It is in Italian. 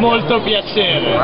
Molto piacere.